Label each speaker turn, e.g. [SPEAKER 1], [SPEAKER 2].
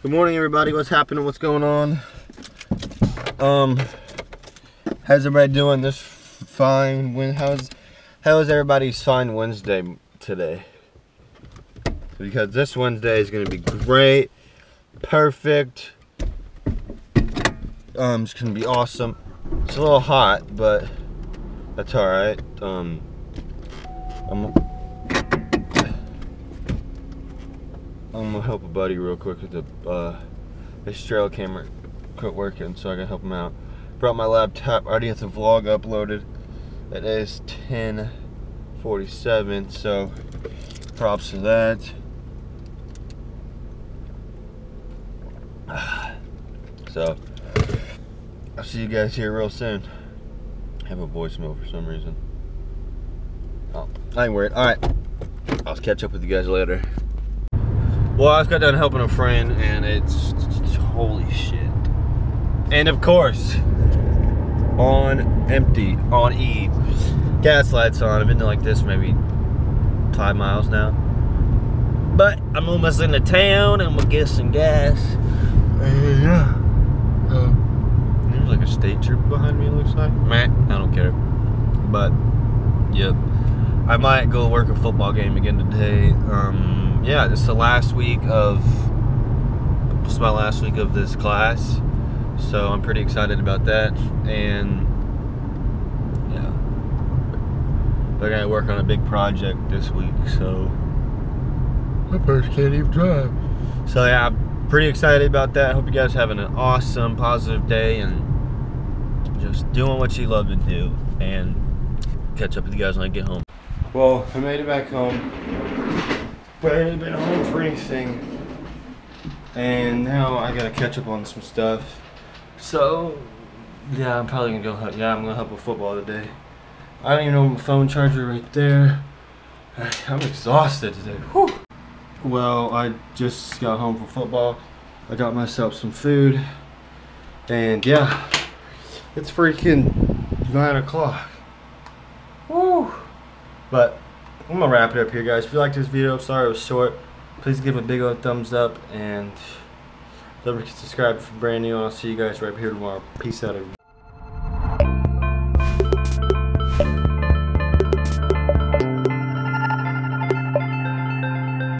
[SPEAKER 1] Good morning, everybody. What's happening? What's going on? Um, how's everybody doing this fine? When how's how is everybody's fine Wednesday today? Because this Wednesday is gonna be great, perfect. Um, it's gonna be awesome. It's a little hot, but that's all right. Um, I'm. I'm gonna help a buddy real quick with the uh, this trail camera quit working, so I gotta help him out. Brought my laptop. Already have the vlog uploaded. It is 10:47, so props to that. So I'll see you guys here real soon. I have a voicemail for some reason. Oh, I ain't worried. All right, I'll catch up with you guys later. Well, I just got done helping a friend, and it's, it's holy shit. And of course, on empty, on E, gas lights on. I've been like this maybe five miles now. But I'm almost into town. I'm gonna get some gas. Yeah. There's like a state trooper behind me. It looks like. Meh, I don't care. But, yep. I might go work a football game again today. Um, yeah, it's the last week of it's my last week of this class, so I'm pretty excited about that. And yeah, they're gonna work on a big project this week, so
[SPEAKER 2] My purse can't even drive.
[SPEAKER 1] so yeah, I'm pretty excited about that. Hope you guys having an awesome, positive day and just doing what you love to do. And catch up with you guys when I get home. Well, I made it back home. Barely been home for anything. And now I gotta catch up on some stuff. So, yeah, I'm probably gonna go. help- Yeah, I'm gonna help with football today. I don't even know my phone charger right there. I'm exhausted today. Whew. Well, I just got home from football. I got myself some food. And yeah, it's freaking 9 o'clock. Woo! But I'm gonna wrap it up here, guys. If you liked this video, sorry it was short. Please give it a big old thumbs up and don't forget to subscribe if you're brand new. And I'll see you guys right here tomorrow. Peace out, everybody.